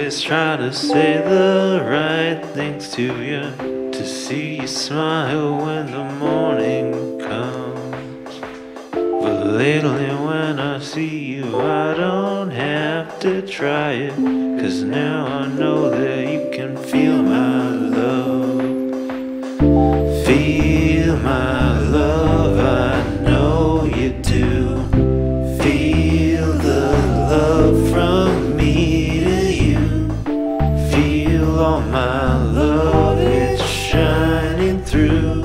always try to say the right things to you, to see you smile when the morning comes. But lately, when I see you, I don't have to try it, cause now I know that you can feel my love. Feel my love, I know you do. My love, it's shining through.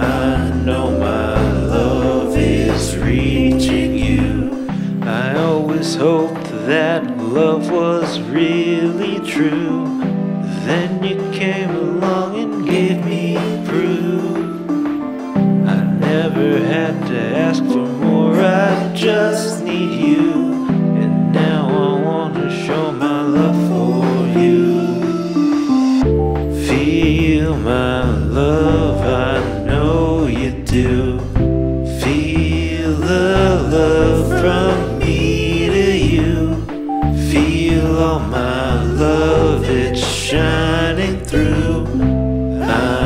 I know my love is reaching you. I always hoped that love was really true. Then you came along I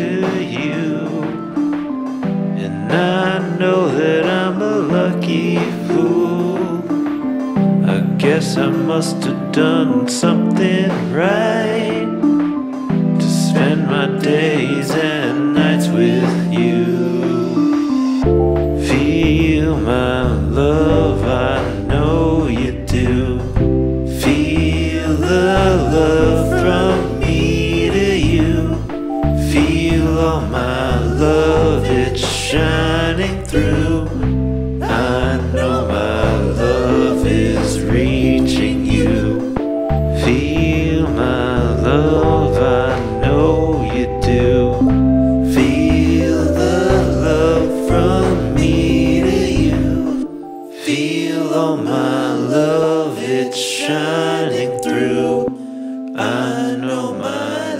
to you. And I know that I'm a lucky fool. I guess I must have done something right to spend my days and nights with you. Feel my love, I know my love is reaching you. Feel my love, I know you do. Feel the love from me to you. Feel all my love, it's shining through. I know my